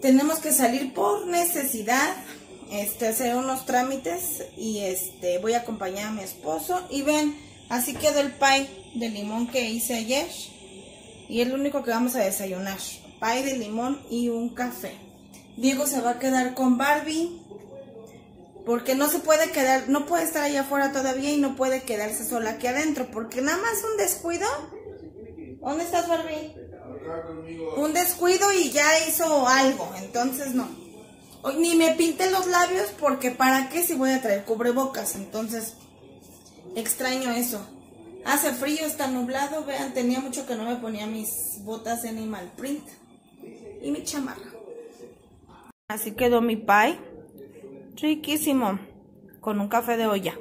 Tenemos que salir por necesidad, este, hacer unos trámites y este, voy a acompañar a mi esposo. Y ven, así quedó el pie de limón que hice ayer. Y es lo único que vamos a desayunar. Pie de limón y un café. Diego se va a quedar con Barbie. Porque no se puede quedar, no puede estar allá afuera todavía y no puede quedarse sola aquí adentro. Porque nada más un descuido. ¿Dónde estás, Barbie? Un descuido y ya hizo algo. Entonces no. Ni me pinte los labios porque para qué si voy a traer cubrebocas. Entonces extraño eso. Hace frío, está nublado. Vean, tenía mucho que no me ponía mis botas animal print. Y mi chamarra. Así quedó mi pie. Riquísimo. Con un café de olla.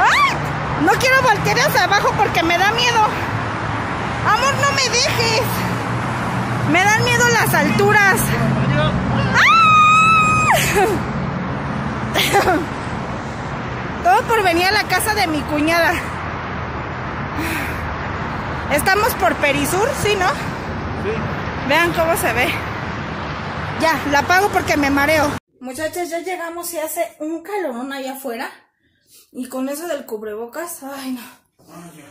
¡Ay! No quiero voltear hacia abajo porque me da miedo. Amor, no me dejes. Me dan miedo las alturas. ¡Ah! Todo por venir a la casa de mi cuñada. Estamos por Perisur, ¿sí, no? Sí. Vean cómo se ve. Ya, la apago porque me mareo. Muchachos, ya llegamos y hace un calorón allá afuera. Y con eso del cubrebocas, ay no.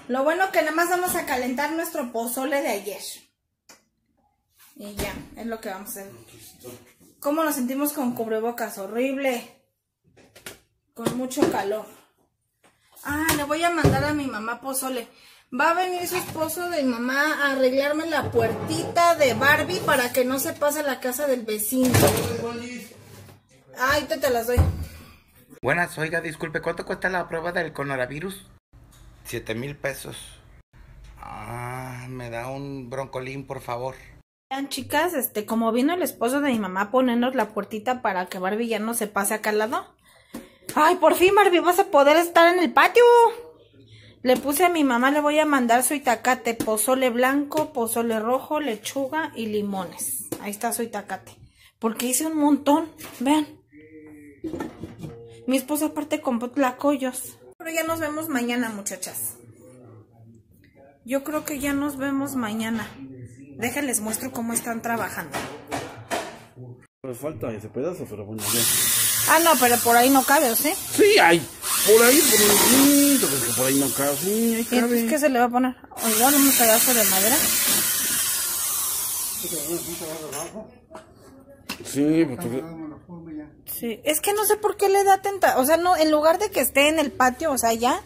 Lo bueno que nada más vamos a calentar nuestro pozole de ayer. Y ya, es lo que vamos a hacer. ¿Cómo nos sentimos con cubrebocas? Horrible. Con mucho calor. Ah, le voy a mandar a mi mamá pozole. Va a venir su esposo de mi mamá a arreglarme la puertita de Barbie para que no se pase a la casa del vecino. Ay, te, te las doy. Buenas, oiga, disculpe, ¿cuánto cuesta la prueba del coronavirus? Siete mil pesos. Ah, me da un broncolín, por favor. Vean, chicas, este, como vino el esposo de mi mamá a ponernos la puertita para que Barbie ya no se pase acá al lado. Ay, por fin, Barbie, vas a poder estar en el patio. Le puse a mi mamá, le voy a mandar su itacate, pozole blanco, pozole rojo, lechuga y limones. Ahí está su itacate. Porque hice un montón, vean. Mi esposo aparte compró tlacoyos. Pero ya nos vemos mañana, muchachas. Yo creo que ya nos vemos mañana. Déjenles muestro cómo están trabajando. Me falta ese pedazo, pero bueno, ya. Ah, no, pero por ahí no cabe, ¿o sí? Sí, hay. Por ahí, por ahí. Porque por ahí no cabe. Sí, ahí ¿Y entonces cabe. qué se le va a poner? ¿O igual un pedazo de madera? Sí, porque... Sí, es que no sé por qué le da tenta, o sea, no, en lugar de que esté en el patio, o sea, ya,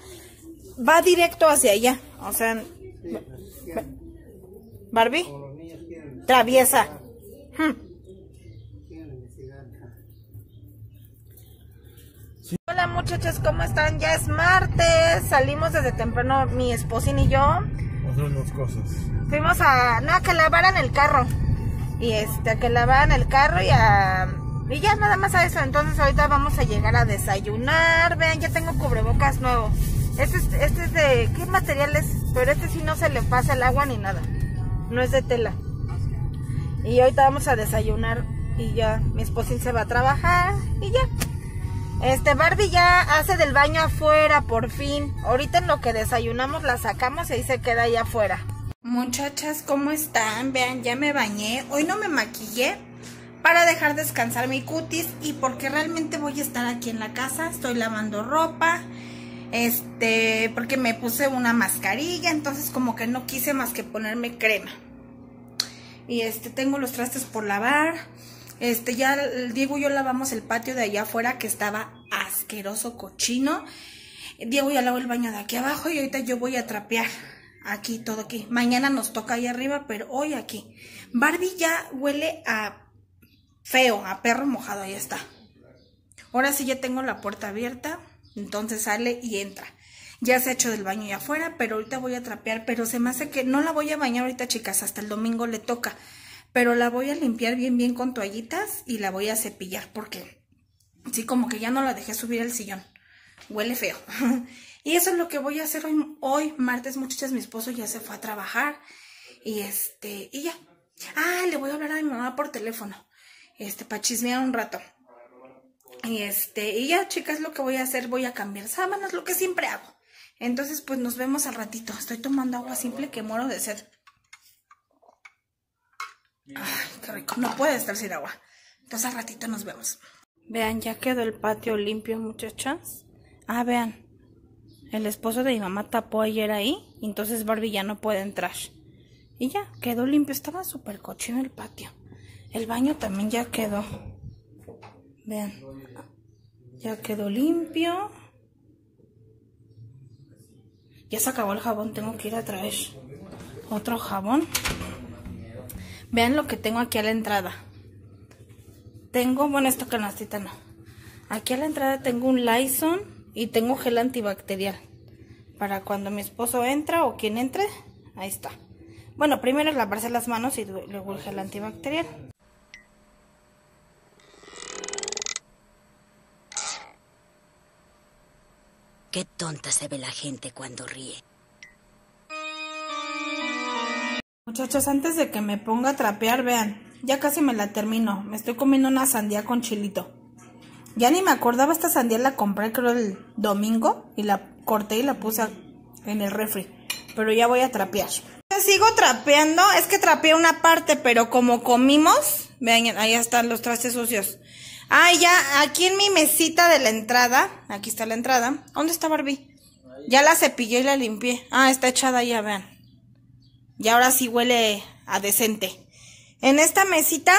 va directo hacia allá, o sea, Barbie, traviesa. Hmm. Hola muchachos, ¿cómo están? Ya es martes, salimos desde temprano mi esposín y yo, cosas. fuimos a, no, a que lavaran el carro, y este, a que lavaran el carro y a... Y ya nada más a eso, entonces ahorita vamos a llegar a desayunar. Vean, ya tengo cubrebocas nuevo. Este es, este es de, ¿qué material es? Pero este sí no se le pasa el agua ni nada. No es de tela. Y ahorita vamos a desayunar y ya mi esposín se va a trabajar y ya. Este Barbie ya hace del baño afuera, por fin. Ahorita en lo que desayunamos la sacamos y ahí se queda ahí afuera. Muchachas, ¿cómo están? Vean, ya me bañé. Hoy no me maquillé para dejar descansar mi cutis y porque realmente voy a estar aquí en la casa, estoy lavando ropa, este, porque me puse una mascarilla, entonces como que no quise más que ponerme crema. Y este, tengo los trastes por lavar, este, ya Diego y yo lavamos el patio de allá afuera que estaba asqueroso, cochino. Diego ya lavó el baño de aquí abajo y ahorita yo voy a trapear aquí, todo aquí. Mañana nos toca ahí arriba, pero hoy aquí. Barbie ya huele a feo, a perro mojado, ahí está. Ahora sí ya tengo la puerta abierta, entonces sale y entra. Ya se ha hecho del baño y afuera, pero ahorita voy a trapear, pero se me hace que no la voy a bañar ahorita, chicas, hasta el domingo le toca. Pero la voy a limpiar bien, bien con toallitas y la voy a cepillar porque sí, como que ya no la dejé subir al sillón. Huele feo. y eso es lo que voy a hacer hoy, hoy martes, muchachas. Mi esposo ya se fue a trabajar y este, y ya. Ah, le voy a hablar a mi mamá por teléfono este, para chismear un rato. Y este, y ya, chicas, lo que voy a hacer, voy a cambiar sábanas, lo que siempre hago. Entonces, pues nos vemos al ratito. Estoy tomando agua simple que muero de sed. Ay, qué rico. No puede estar sin agua. Entonces al ratito nos vemos. Vean, ya quedó el patio limpio, muchachas. Ah, vean. El esposo de mi mamá tapó ayer ahí. Entonces Barbie ya no puede entrar. Y ya, quedó limpio. Estaba súper cochino el patio. El baño también ya quedó. Vean. Ya quedó limpio. Ya se acabó el jabón. Tengo que ir a traer otro jabón. Vean lo que tengo aquí a la entrada. Tengo, bueno, esta canastita no. Aquí a la entrada tengo un Lysol y tengo gel antibacterial. Para cuando mi esposo entra o quien entre, ahí está. Bueno, primero es lavarse las manos y luego el gel antibacterial. Qué tonta se ve la gente cuando ríe. Muchachos, antes de que me ponga a trapear, vean, ya casi me la termino. Me estoy comiendo una sandía con chilito. Ya ni me acordaba, esta sandía la compré creo el domingo y la corté y la puse en el refri. Pero ya voy a trapear. Sigo trapeando, es que trapeé una parte, pero como comimos, vean, ahí están los trastes sucios. Ah, ya, aquí en mi mesita de la entrada, aquí está la entrada. ¿Dónde está Barbie? Ya la cepillé y la limpié. Ah, está echada ya, vean. Y ahora sí huele a decente. En esta mesita,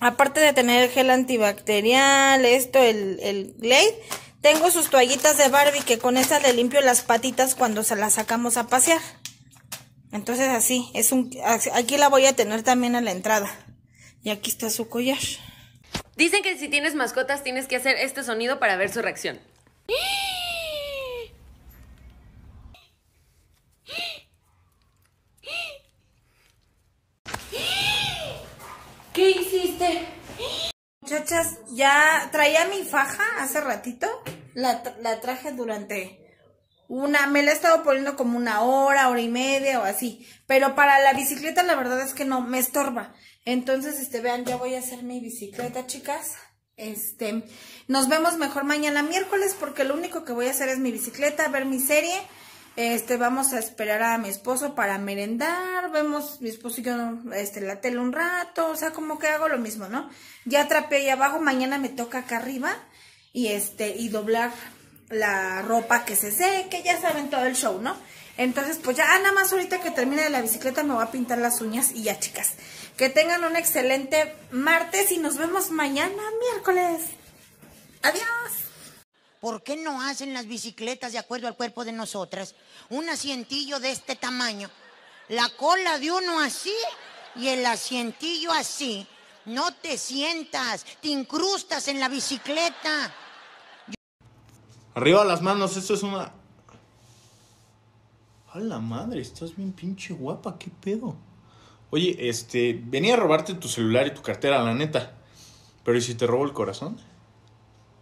aparte de tener el gel antibacterial, esto, el, el Glade, tengo sus toallitas de Barbie que con esas le limpio las patitas cuando se las sacamos a pasear. Entonces así, es un, aquí la voy a tener también a la entrada. Y aquí está su collar. Dicen que si tienes mascotas tienes que hacer este sonido para ver su reacción. ¿Qué hiciste? Muchachas, ya traía mi faja hace ratito. La, la, traje durante una, me la he estado poniendo como una hora, hora y media o así. Pero para la bicicleta la verdad es que no, me estorba. Entonces, este, vean, ya voy a hacer mi bicicleta, chicas. Este, nos vemos mejor mañana miércoles porque lo único que voy a hacer es mi bicicleta, ver mi serie este, vamos a esperar a mi esposo para merendar, vemos mi esposo y yo, este, la tele un rato, o sea, como que hago lo mismo, ¿no? Ya atrapé ahí abajo, mañana me toca acá arriba y este, y doblar la ropa que se seque, ya saben todo el show, ¿no? Entonces, pues ya, nada más ahorita que termine la bicicleta me voy a pintar las uñas y ya, chicas. Que tengan un excelente martes y nos vemos mañana miércoles. Adiós. ¿Por qué no hacen las bicicletas de acuerdo al cuerpo de nosotras? Un asientillo de este tamaño, la cola de uno así y el asientillo así. No te sientas, te incrustas en la bicicleta. Arriba las manos, esto es una... A la madre, estás bien pinche guapa, qué pedo. Oye, este, venía a robarte tu celular y tu cartera, la neta. Pero ¿y si te robo el corazón?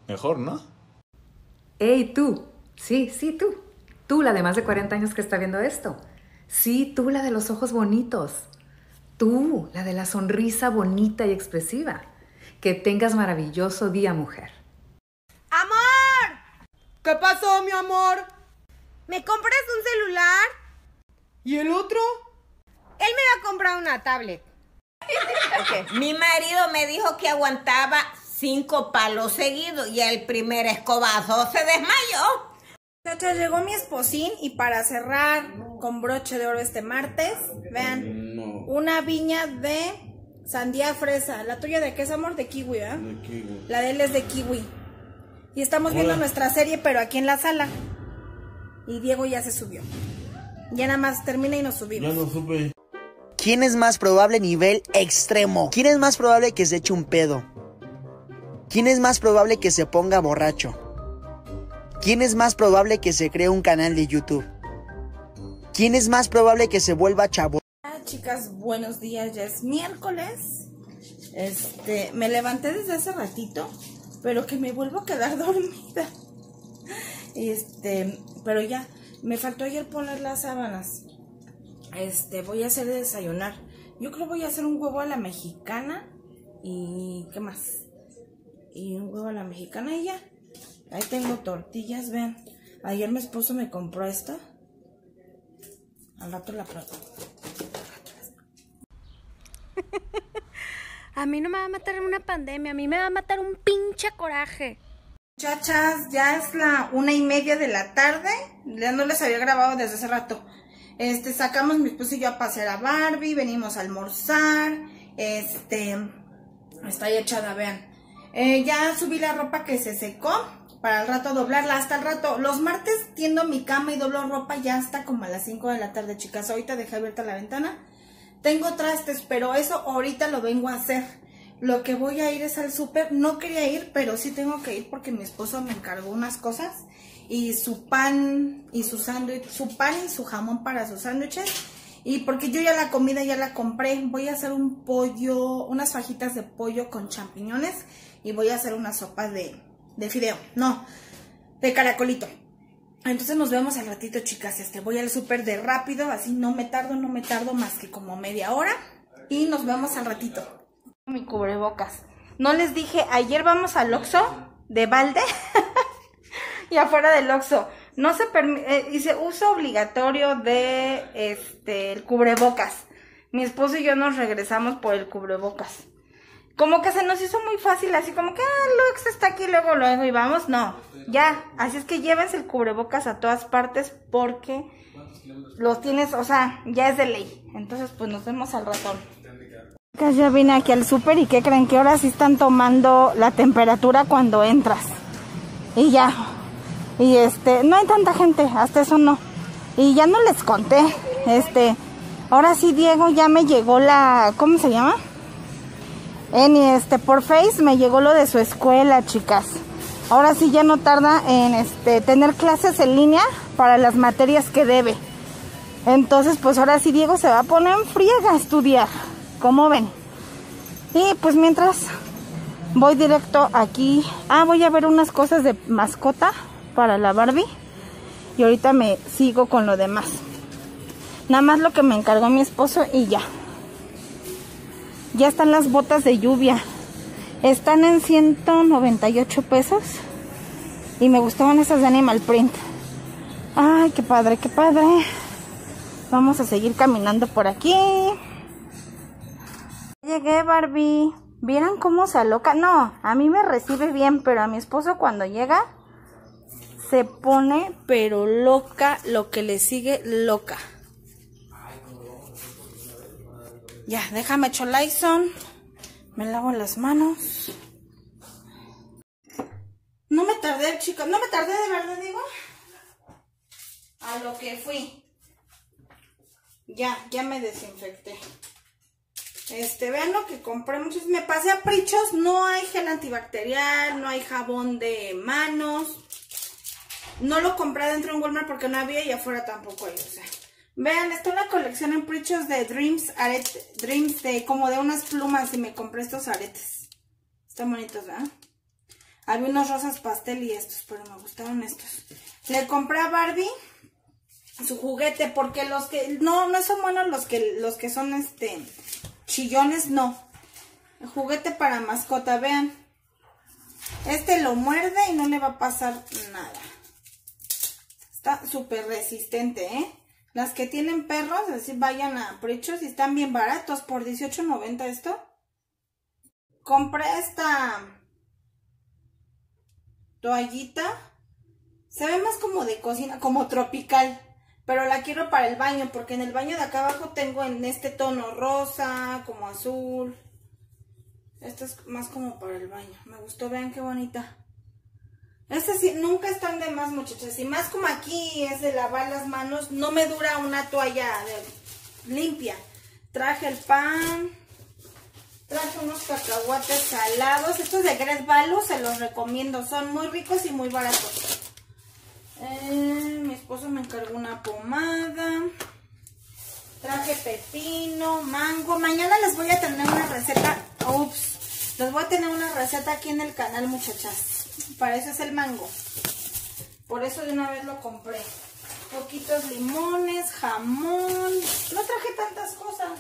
Mejor, ¿no? ¡Ey, tú! Sí, sí, tú. Tú, la de más de 40 años que está viendo esto. Sí, tú, la de los ojos bonitos. Tú, la de la sonrisa bonita y expresiva. Que tengas maravilloso día, mujer. ¿Qué pasó, mi amor? ¿Me compras un celular? ¿Y el otro? Él me va a comprar una tablet. Mi marido me dijo que aguantaba cinco palos seguidos y el primer escobazo se desmayó. Muchachos, llegó mi esposín y para cerrar con broche de oro este martes, vean, una viña de sandía fresa. ¿La tuya de qué es, amor? De kiwi, ¿eh? De kiwi. La de él es de kiwi. Y estamos viendo nuestra serie, pero aquí en la sala. Y Diego ya se subió. Ya nada más termina y nos subimos. Ya no supe. ¿Quién es más probable nivel extremo? ¿Quién es más probable que se eche un pedo? ¿Quién es más probable que se ponga borracho? ¿Quién es más probable que se cree un canal de YouTube? ¿Quién es más probable que se vuelva chavo? Ah, chicas, buenos días. Ya es miércoles. Este, me levanté desde hace ratito, pero que me vuelvo a quedar dormida. Este, pero ya, me faltó ayer poner las sábanas. Este, voy a hacer de desayunar. Yo creo voy a hacer un huevo a la mexicana y ¿qué más? y un huevo a la mexicana y ya. Ahí tengo tortillas, vean. Ayer mi esposo me compró esta. Al rato la pruebo. A mí no me va a matar una pandemia, a mí me va a matar un pinche coraje. Muchachas, ya es la una y media de la tarde. Ya no les había grabado desde hace rato. Este, sacamos mi esposo y yo a pasear a Barbie, venimos a almorzar. Este, está ya echada, vean. Eh, ya subí la ropa que se secó para el rato doblarla. Hasta el rato, los martes tiendo mi cama y doblo ropa ya hasta como a las 5 de la tarde, chicas. Ahorita dejé abierta la ventana. Tengo trastes, pero eso ahorita lo vengo a hacer. Lo que voy a ir es al súper. No quería ir, pero sí tengo que ir porque mi esposo me encargó unas cosas. Y su pan y su sándwich, su pan y su jamón para sus sándwiches. Y porque yo ya la comida ya la compré. Voy a hacer un pollo, unas fajitas de pollo con champiñones. Y voy a hacer una sopa de, de fideo. No, de caracolito. Entonces nos vemos al ratito, chicas. Este, voy al súper de rápido, así no me tardo, no me tardo más que como media hora. Y nos vemos al ratito. Mi cubrebocas. No les dije, ayer vamos al Oxxo de balde. y afuera del Oxxo. No se permite, eh, dice uso obligatorio de este cubrebocas. Mi esposo y yo nos regresamos por el cubrebocas. Como que se nos hizo muy fácil, así como que, ah, Lux está aquí, luego, luego, y vamos, no, ya, así es que llévense el cubrebocas a todas partes porque los tienes, o sea, ya es de ley. Entonces, pues nos vemos al ratón. Ya vine aquí al súper y ¿qué creen? Que ahora sí están tomando la temperatura cuando entras. Y ya, y este, no hay tanta gente, hasta eso no. Y ya no les conté, este, ahora sí Diego ya me llegó la, ¿cómo se llama? En este, por Face me llegó lo de su escuela, chicas. Ahora sí ya no tarda en este, tener clases en línea para las materias que debe. Entonces, pues ahora sí Diego se va a poner en friega a estudiar. como ven? Y pues mientras voy directo aquí. Ah, voy a ver unas cosas de mascota para la Barbie. Y ahorita me sigo con lo demás. Nada más lo que me encargó mi esposo y ya. Ya están las botas de lluvia. Están en 198 pesos. Y me gustaban esas de Animal Print. Ay, qué padre, qué padre. Vamos a seguir caminando por aquí. Llegué, Barbie. ¿Vieran cómo se aloca? No, a mí me recibe bien, pero a mi esposo cuando llega se pone pero loca lo que le sigue loca. Ya, déjame echar Lyson. Me lavo las manos. No me tardé, chicos. No me tardé de verdad, digo. A lo que fui. Ya, ya me desinfecté. Este, vean lo que compré. Muchos. Me pasé a Prichos. No hay gel antibacterial. No hay jabón de manos. No lo compré dentro de Walmart porque no había y afuera tampoco hay. Vean, está una colección en Prichos de Dreams, arete, Dreams de como de unas plumas y me compré estos aretes. Están bonitos, ¿verdad? Había unos rosas pastel y estos, pero me gustaron estos. Le compré a Barbie su juguete porque los que no no son buenos los que los que son este chillones no. Juguete para mascota, vean. Este lo muerde y no le va a pasar nada. Está súper resistente, ¿eh? Las que tienen perros, así vayan a Prichos y están bien baratos. Por $18.90 esto. Compré esta toallita. Se ve más como de cocina, como tropical. Pero la quiero para el baño, porque en el baño de acá abajo tengo en este tono rosa, como azul. Esta es más como para el baño. Me gustó, vean qué bonita. Estas sí, nunca están de más, muchachas. Y más como aquí es de lavar las manos, no me dura una toalla limpia. Traje el pan. Traje unos cacahuates salados. Estos de Great Value se los recomiendo. Son muy ricos y muy baratos. Eh, mi esposo me encargó una pomada. Traje pepino, mango. Mañana les voy a tener una receta. Ups. Les voy a tener una receta aquí en el canal, muchachas. Para eso es el mango. Por eso de una vez lo compré. Poquitos limones, jamón. No traje tantas cosas.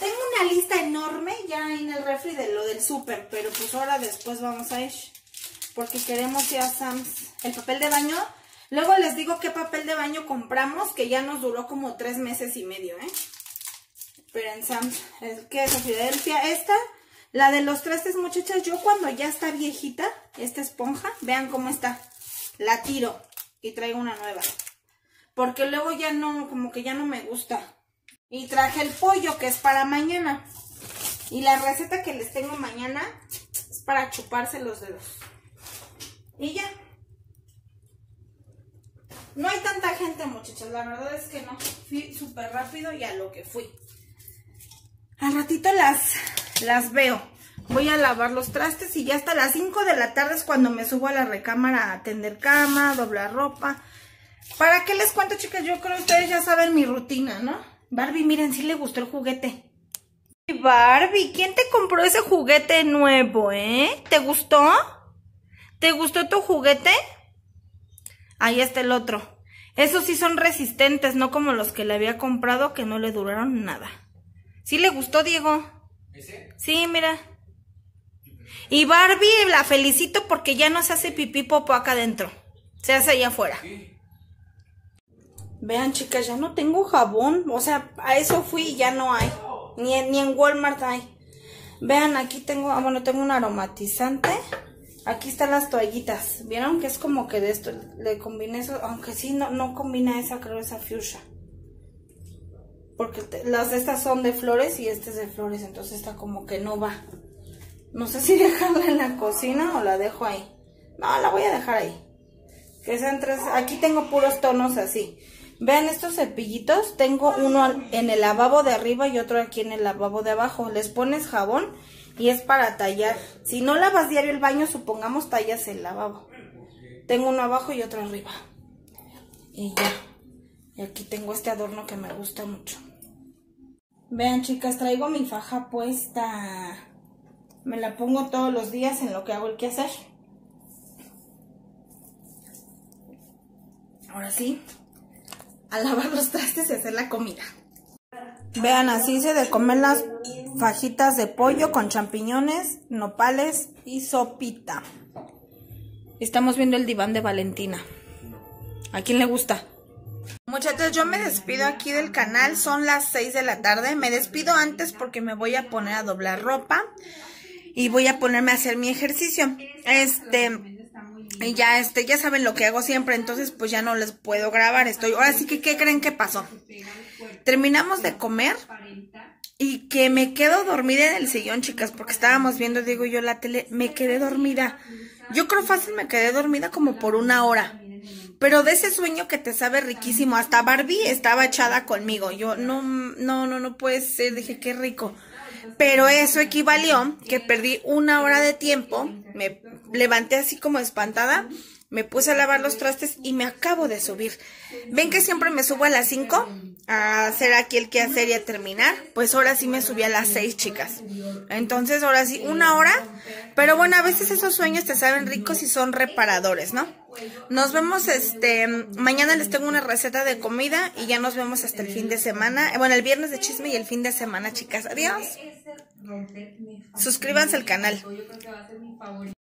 Tengo una lista enorme ya en el refri de lo del súper. Pero pues ahora después vamos a ir. Porque queremos ir a Sam's. El papel de baño Luego les digo qué papel de baño compramos, que ya nos duró como tres meses y medio, ¿eh? Pero en Sam's, ¿qué es Filadelfia? Esta, la de los trastes, muchachas, yo cuando ya está viejita, esta esponja, vean cómo está. La tiro y traigo una nueva. Porque luego ya no, como que ya no me gusta. Y traje el pollo, que es para mañana. Y la receta que les tengo mañana es para chuparse los dedos. Y ya. No hay tanta gente, muchachos. La verdad es que no. Fui súper rápido y a lo que fui. Al ratito las, las veo. Voy a lavar los trastes y ya hasta las 5 de la tarde es cuando me subo a la recámara a tender cama, doblar ropa. ¿Para qué les cuento, chicas? Yo creo que ustedes ya saben mi rutina, ¿no? Barbie, miren, sí le gustó el juguete. Barbie, ¿quién te compró ese juguete nuevo, eh? ¿Te gustó? ¿Te gustó tu juguete? Ahí está el otro. Esos sí son resistentes, no como los que le había comprado que no le duraron nada. ¿Sí le gustó, Diego? Sí, mira. Y Barbie la felicito porque ya no se hace pipí popo acá adentro. Se hace allá afuera. Vean, chicas, ya no tengo jabón. O sea, a eso fui y ya no hay. Ni en, ni en Walmart hay. Vean, aquí tengo, ah, bueno, tengo un aromatizante. Aquí están las toallitas. ¿Vieron? Que es como que de esto. Le combiné eso, aunque sí, no, no combina esa, creo, esa fuchsia. Porque las de estas son de flores y este es de flores. Entonces esta como que no va. No sé si dejarla en la cocina o la dejo ahí. No, la voy a dejar ahí. Que sean tres. Aquí tengo puros tonos así. Vean estos cepillitos. Tengo uno en el lavabo de arriba y otro aquí en el lavabo de abajo. Les pones jabón y es para tallar. Si no lavas diario el baño, supongamos tallas el lavabo. Tengo uno abajo y otro arriba. Y ya. Y aquí tengo este adorno que me gusta mucho. Vean, chicas, traigo mi faja puesta. Me la pongo todos los días en lo que hago el quehacer. Ahora sí, a lavar los trastes y hacer la comida. Vean, así se de comer las fajitas de pollo con champiñones, nopales y sopita. Estamos viendo el diván de Valentina. ¿A quién le gusta? Muchachos, yo me despido aquí del canal. Son las 6 de la tarde. Me despido antes porque me voy a poner a doblar ropa. Y voy a ponerme a hacer mi ejercicio. Este... Y ya, este, ya saben lo que hago siempre, entonces pues ya no les puedo grabar. Estoy, ahora sí que, ¿qué creen que pasó? Terminamos de comer y que me quedo dormida en el sillón, chicas, porque estábamos viendo, digo yo, la tele, me quedé dormida. Yo creo fácil me quedé dormida como por una hora. Pero de ese sueño que te sabe riquísimo, hasta Barbie estaba echada conmigo. Yo, no, no, no, no puede ser, dije, qué rico. Pero eso equivalió que perdí una hora de tiempo, me levanté así como espantada, me puse a lavar los trastes y me acabo de subir. ¿Ven que siempre me subo a las 5 a hacer aquí el quehacer y a terminar? Pues ahora sí me subí a las 6, chicas. Entonces ahora sí, una hora. Pero bueno, a veces esos sueños te saben ricos y son reparadores, ¿no? Nos vemos, este, mañana les tengo una receta de comida y ya nos vemos hasta el fin de semana. Bueno, el viernes de chisme y el fin de semana, chicas. Adiós. Suscríbanse al canal.